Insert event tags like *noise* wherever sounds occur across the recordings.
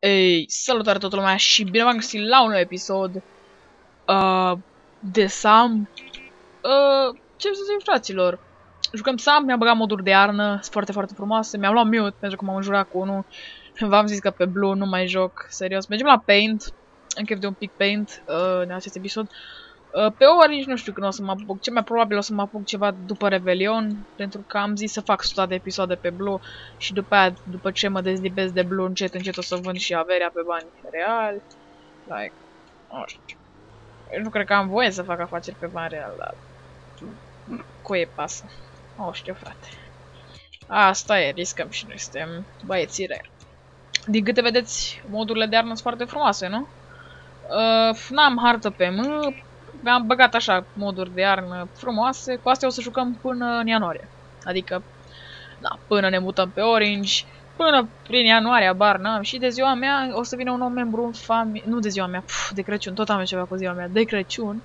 Ei, salutare toată lumea și bine v-am găsit la un nou episod uh, de Sam. Uh, ce să zic, fraților? Jucăm Sam, mi-am băgat moduri de iarnă, sunt foarte, foarte frumoase. Mi-am luat mute pentru că m-am înjurat cu unul. *laughs* V-am zis că pe Blue nu mai joc, serios. Mergem la Paint, în chef de un pic Paint uh, în acest episod. Uh, pe ori nici nu știu când o să mă apuc, cel mai probabil o să mă apuc ceva după Revelion, pentru că am zis să fac 100 de episoade pe Blue și după aia, după ce mă dezlipesc de Blue, încet încet o să vând și averea pe bani reali. Like, nu știu. Eu nu cred că am voie să fac afaceri pe bani reali, dar e pasă. O știu, frate. Asta e, riscăm și noi suntem băieții reali. Din câte vedeți, modurile de armă sunt foarte frumoase, nu? Uh, N-am hartă pe M, mi-am băgat așa moduri de armă frumoase. Cu astea o să jucăm până în ianuarie. Adică, da, până ne mutăm pe Orange, până prin ianuarie, abar n-am. Și de ziua mea o să vină un nou membru în familie. Nu de ziua mea, puf, de Crăciun, tot am ceva cu ziua mea, de Crăciun.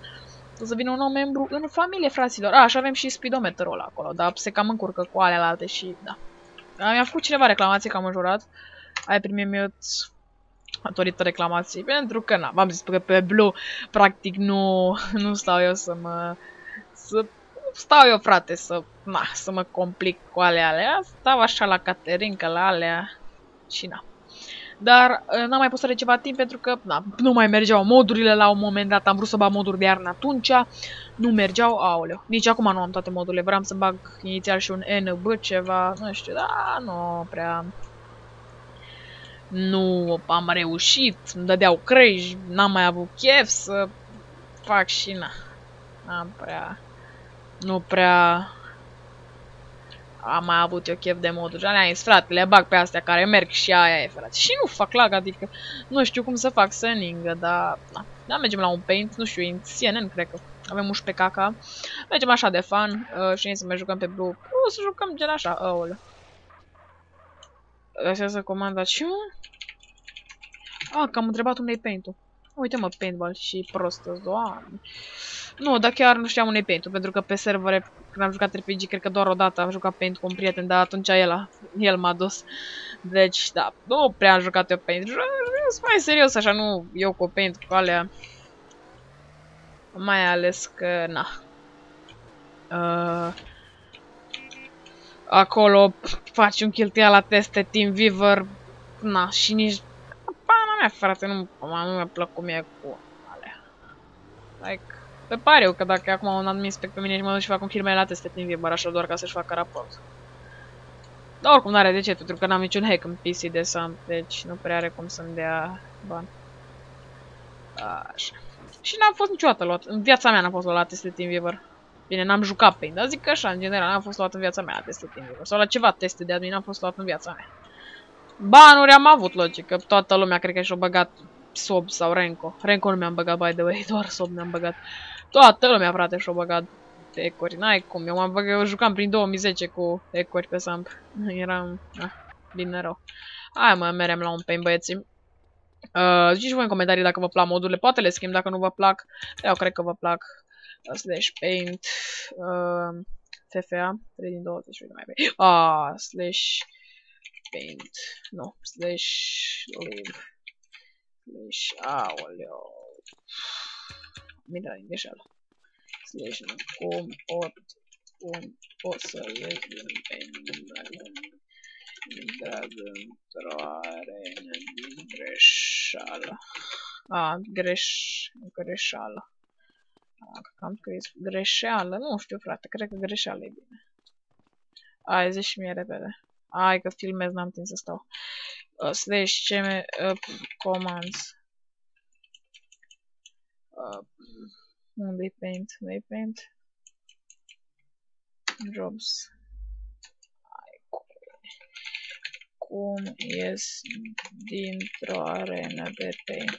O să vină un nou membru în familie, fraților. A, și avem și speedometerul ăla acolo, dar se cam încurcă cu alea alte și, da. Mi-a făcut cineva reclamație că am înjurat. Ai primit mute datorită reclamației, pentru că, na, v-am zis că pe Blue, practic, nu, nu stau eu să mă... să stau eu, frate, să, na, să mă complic cu alea alea, stau așa la Caterinca, la alea și na. Dar uh, n-am mai pus să ceva timp pentru că na, nu mai mergeau modurile la un moment dat, am vrut să bag moduri de iarnă atunci, nu mergeau, aoleu. Nici acum nu am toate modurile, vreau să bag inițial și un NB ceva, nu știu, da, nu prea nu am reușit, îmi dădeau crej, n-am mai avut chef să fac și na. Am prea... Nu prea... Am mai avut eu chef de modul. Alea zis, frate, le bag pe astea care merg și aia e, frate. Și nu fac lag, adică nu știu cum să fac să ningă, dar... Na, da, mergem la un paint, nu știu, în CNN, cred că. Avem 11 caca. Mergem așa de fan uh, și să mai jucăm pe Blue. O să jucăm gen așa, aoleu. Lăsează comanda ce mă? Ah, că am întrebat unde e paint-ul. Uite mă, paintball și prostă, doamne. Nu, dar chiar nu știam unde e paint pentru că pe servere, când am jucat RPG, cred că doar o dată am jucat paint cu un prieten, dar atunci el, el m-a dus. Deci, da, nu prea am jucat eu paint. Sunt mai serios așa, nu eu cu paint, cu alea. Mai ales că, na. Uh, acolo faci un cheltuial la teste Teamweaver, na, și nici... Pana mea, frate, nu, nu mi-a plăcut mie cu alea. Like, pe pare eu că dacă acum un admin spec pe mine și mă duc și fac un filme la teste Teamweaver, așa doar ca să-și facă raport. Dar oricum n-are de ce, pentru că n-am niciun hack în PC de SAM, deci nu prea are cum să-mi dea bani. Așa. Și n-am fost niciodată luat, în viața mea n-am fost luat la teste Teamweaver. Bine, n-am jucat Paint, dar zic că așa, în general, n-am fost luat în viața mea la teste timp Sau la ceva teste de admin n-am fost luat în viața mea. Banuri am avut, logic, că toată lumea cred că și-o băgat Sob sau Renko. Renko nu mi-am băgat, by the way, *laughs* doar Sob mi-am băgat. Toată lumea, frate, și-o băgat pe ecori. N-ai cum, eu m-am băgat, eu jucam prin 2010 cu ecori pe Samp. *laughs* Eram, ah, bine rău. Hai mă, merem la un paint, băieții. Uh, ziceți voi în comentarii dacă vă plac modurile, poate le schimb dacă nu vă plac. Eu cred că vă plac slash paint uh, FFA 3 din 20 uite mai bine. Ah, slash paint. Nu, slash live. Slash, aoleo. Mira din greșeală. Slash nu, cum pot, cum pot să le intrat într-o arenă din greșeală. A, greș, greșeală. Am scris greșeală. Nu știu, frate. Cred că greșeală e bine. Ai, zici și mie repede. Ai, că filmez, n-am timp să stau. Uh, slash cm uh, commands. Uh, unde-i paint? Unde-i paint? Jobs. Ai, cum ies dintr-o arenă de paint?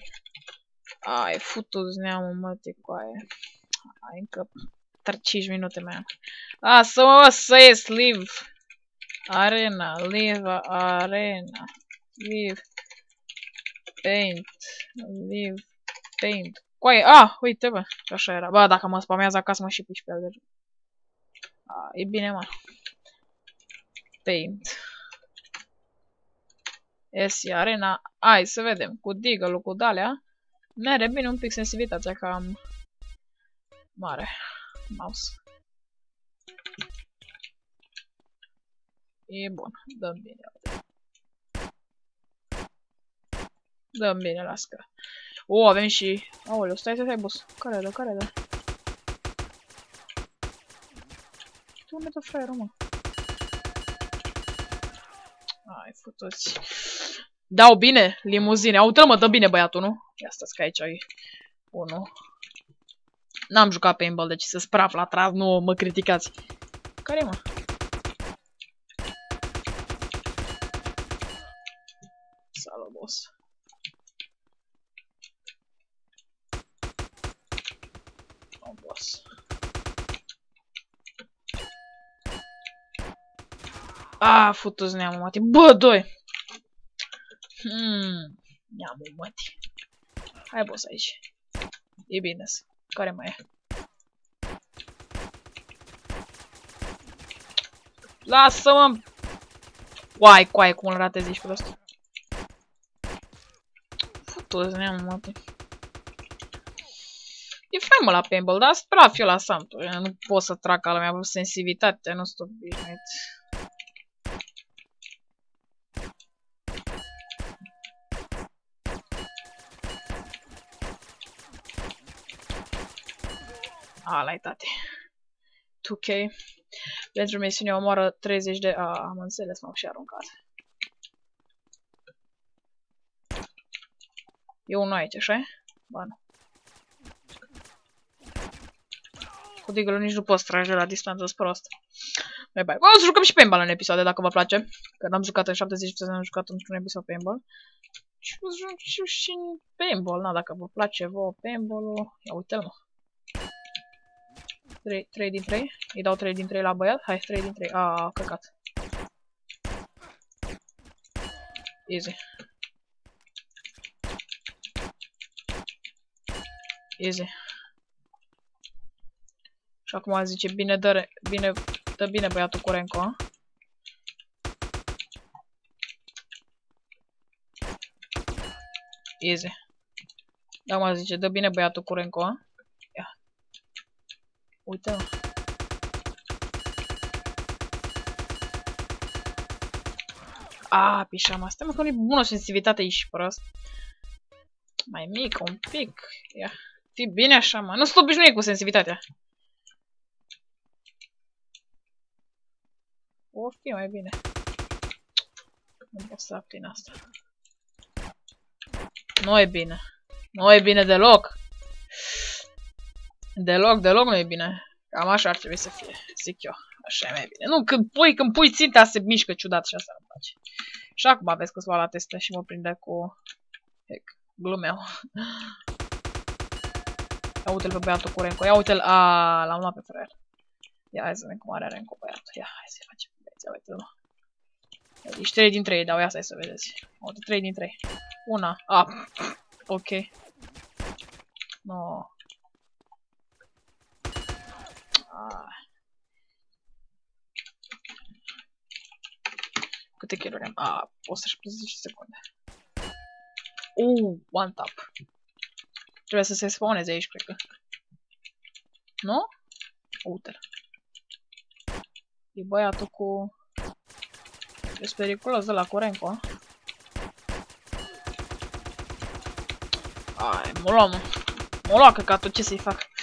Ai, futu-ți neamă, mă, ticoaie. Hai încă 5 minute mai am. Lasă mă să ies, live. Arena, live, arena. Live. Paint. Live. Paint. Coaie, ah, uite bă, așa era. Ba, dacă mă spamează acasă mă și piși pe el Ah, e bine, mă. Paint. Esi Arena. Hai să vedem. Cu deagle cu dalea. Mere bine un pic sensibilitatea cam mare. Mouse. E bun. Dăm bine. Dăm bine, las că. O, avem și... Aoleu, stai, stai, stai, boss. Care da, care da? Tu unde te fraierul, mă? Ai, futoți. Dau bine, limuzine. Au mă, dă bine băiatul, nu? Ia stați că aici e unul. N-am jucat paintball, deci să spraf la tras, nu mă criticați. Care mă? Salut, boss. Oh, boss. Ah, futu-ți neamul, mati. Bă, doi! Hmm, neamul, mati. Hai, boss, aici. E bine să. Care mai e? Lasă-mă! Uai, coaie, cum îl ratezi, ești prost. Futu-ți neamul, mati. E fain mă la paintball, dar spraf eu la Samtu. Eu nu pot să trag ca la mea sensibilitate, nu sunt obișnuit. A, la tate. 2K. Pentru misiune omoară 30 de... A, am înțeles, m-am și aruncat. E unul aici, așa -i? Ba nu. Cu deagle nici nu poți trage la distanță, sunt prost. Bye bye. O să jucăm și paintball în episoade, dacă vă place. Că n-am jucat în 70 de am jucat într-un episod paintball. Și o să juc și în paintball, na, dacă vă place vouă paintball-ul. Ia uite-l, mă. 3, 3 din 3. Îi dau 3 din 3 la băiat. Hai, 3 din 3. A, căcat. Easy. Easy. Și acum zice, bine, dă, bine, dă bine băiatul Curenco, a? Easy. Da, mă zice, dă bine băiatul Curenco, a? Uite-mă. A, pișama. Stai mă că nu-i bună sensibilitate aici, prost. Mai mic, un pic. Ia. Fii bine așa, mă. Nu sunt obișnuit cu sensibilitatea. O fi mai bine. Nu pot să din asta. Nu e bine. Nu e bine deloc. Deloc, deloc nu e bine. Cam așa ar trebui să fie, zic eu. Așa e mai bine. Nu, când pui, când pui ținta se mișcă ciudat și asta nu place. Și acum aveți că la teste și mă prinde cu... Heck, glumeau. Ia uite-l pe băiatul cu Renco. Ia uite-l. A, l-am luat pe fraier. Ia, hai să vedem cum are Renco băiatul. Ia, hai să facem băieți. Ia uite-l, mă. Ești 3 din 3, dau. Ia stai să vedeți. Uite, 3 din 3. Una. A, ok. No. Câte kill am? Ah, 170 secunde. Uh, one tap. Trebuie să se spawneze aici, cred că. Nu? Uite-l. E băiatul cu... E periculos de la Curenco. Ai, mă luam. Mă lua căcatul, ce să-i fac?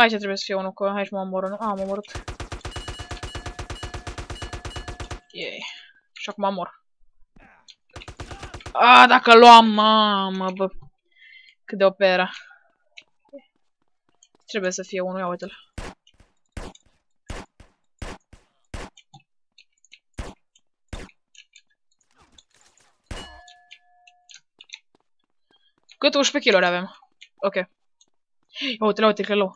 Aici trebuie să fie unul, că aici m-am omorât. A, am omorât. Yay. Și acum mor. A, dacă luam, mamă, bă. Cât de opera. Trebuie să fie unul, ia uite-l. Cât 11 kg avem? Ok. Ia uite-l, uite-l, că low.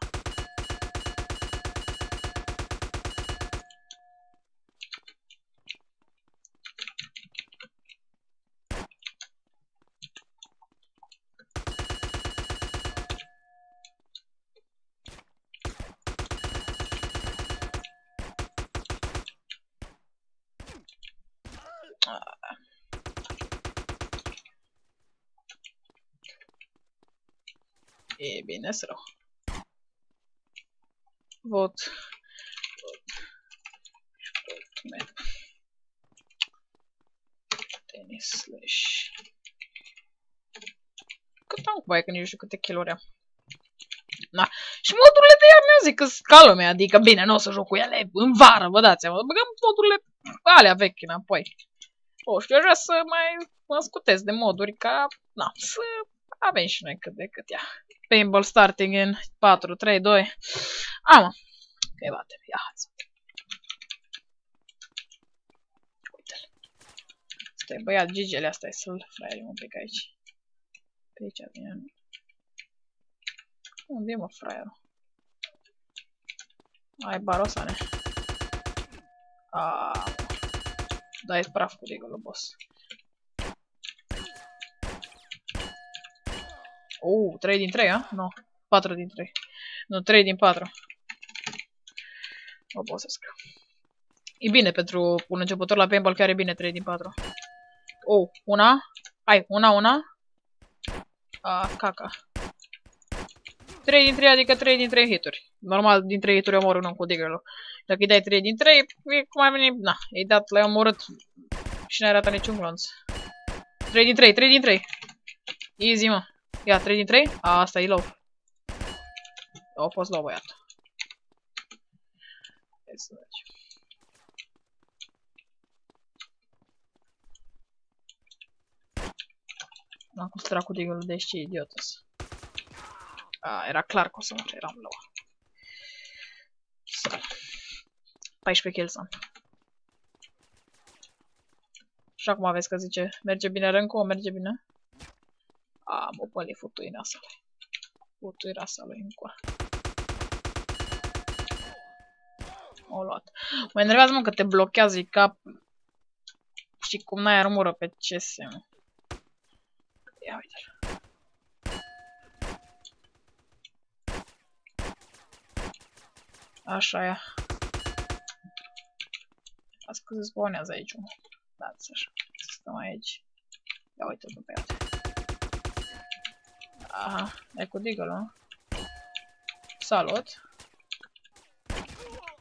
E bine, să rău. Vot. Vot. Map. Tennis slash. Cât am cu că nici nu știu câte kill am. Na. Și modurile de iarnă zic că scală mea, adică bine, nu o să joc cu ele în vară, vă dați seama. Băgăm modurile alea vechi înapoi. O, știu, eu vrea să mai mă scutez de moduri ca, na, să avem și noi cât de cât, ia. Paintball starting in 4, 3, 2. Am. Ok, bate, ia, hai Uite-l. Stai, băiat, gigele asta e să-l fraierim un pic aici. Pe aici vine. Unde e, mă, fraierul? Ai barosane. Aaaa. Da, e praf cu digălul, boss. Oh, 3 din 3, a? Nu, 4 din 3. Nu, 3 din 4. O pot să scriu. E bine pentru un începător la paintball, chiar e bine 3 din 4. Oh, una. Hai, una, una. Ah, caca. 3 din 3, adică 3 din 3 hituri. Normal, din 3 hituri omor unul cu diggerul. Dacă îi dai 3 din 3, e cum ai venit, na, i-ai dat, l-ai omorât și n-ai ratat niciun glonț. 3 din 3, 3 din 3. Easy, mă. Ia, 3 din 3? A, asta e low. A fost low, băiat. Hai să mergem. M-am cu stracu de gălul de ce idiotă A, era clar că o să mor, eram low. 14 kills am. Și acum aveți că zice, merge bine râncu, merge bine? A, mă, bă, le futui rasa lui. Futui rasa lui încoa. O luat. Mă enervează, mă, că te blochează cap. Și cum n-ai armură pe CS, mă. Ia uite-l. Așa e. Asta că se spawnează aici unul. Dați așa. Stăm aici. Ia uite-l pe iată. Aha, e cu deagle nu? Salut.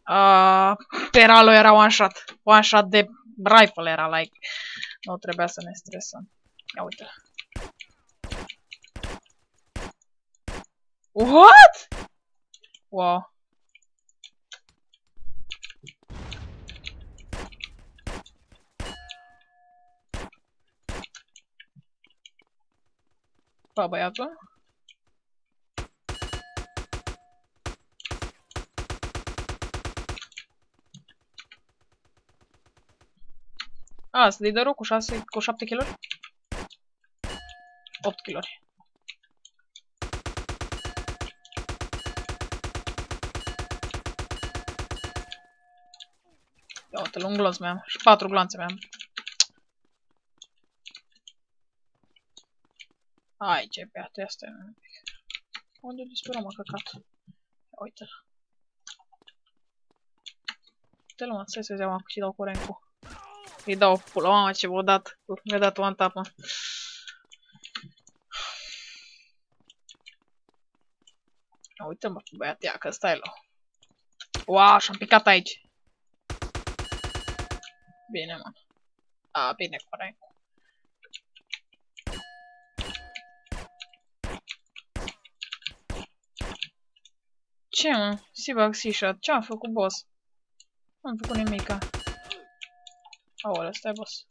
Uh, Peralo era one shot. One shot de rifle era, like. Nu trebuia să ne stresăm. Ia uite. What? Wow. Pa băiatul. A, sunt liderul cu 6, cu 7 kg? 8 kg. Ia uite, un glonț mi-am și 4 gloanțe mi-am. Hai, ce beate, asta e un pic. Unde dispără, mă, căcat? Uite-l. Uite-l, mă, stai să-ți iau, mă, și dau curentul. Îi dau pula, mamă, ce v-a dat. Mi-a dat one tap, mă. Uite, mă, băiat, ia, că stai la. Wow, și-am picat aici. Bine, mă. A, bine, curentul. Ce, mă? Sibak C-shot. Ce am făcut, boss? Nu am făcut nimica. Aolea, stai, boss.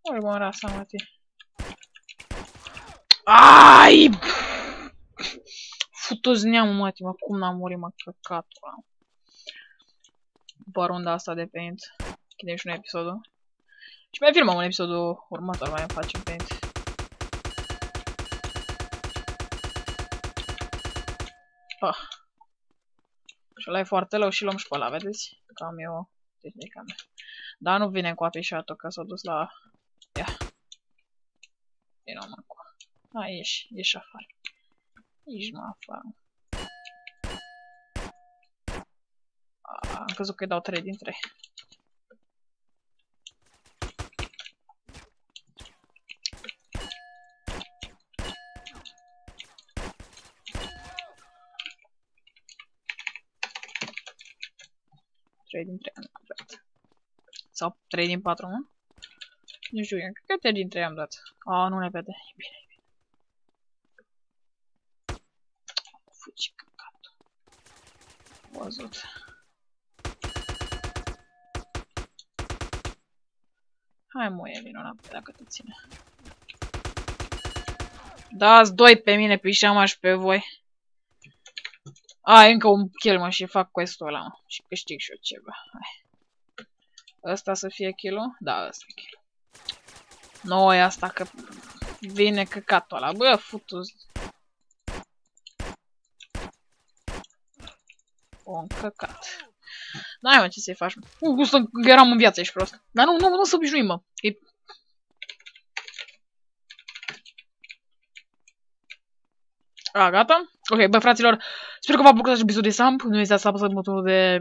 Ori mă rasa, măti. Ai! Futu-ți neamul, măti, mă, cum n-am murit, mă, căcatul ăla după runda asta de paint. Chidem și noi episodul. Și mai filmăm un episodul următor, mai facem paint. Ah. Și ăla e foarte low și luăm și pe ăla, vedeți? Că am eu tehnica mea. Dar nu vine cu apișatul, că s-a dus la... Ia. Vino mă cu. Hai, ieși, ieși afară. Ieși mă afară. Am crezut că îi dau 3 din 3. Trei din trei am dat. Sau 3 din 4, nu? Nu știu, câte din 3 am dat? A, nu ne vede. E bine, e bine. Fugi căcatul. Văzut. Hai mă, e vino dacă te ține. Dați doi pe mine, pișeama și pe voi. A, încă un kill, mă, și fac quest-ul ăla, mă. Și câștig și eu ceva. Hai. Ăsta să fie kill-ul? Da, ăsta e kill-ul. Noi asta că vine căcatul ăla. Bă, futu Un căcat. N-ai mă ce să-i faci, mă. Uh, să eram în viață, ești prost. Dar nu, nu, nu să obișnuim, mă. E... A, gata? Ok, bă, fraților, sper că v-a plăcut acest episod de Samp. Nu uitați să apăsați butonul de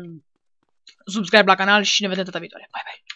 subscribe la canal și ne vedem data viitoare. Bye, bye!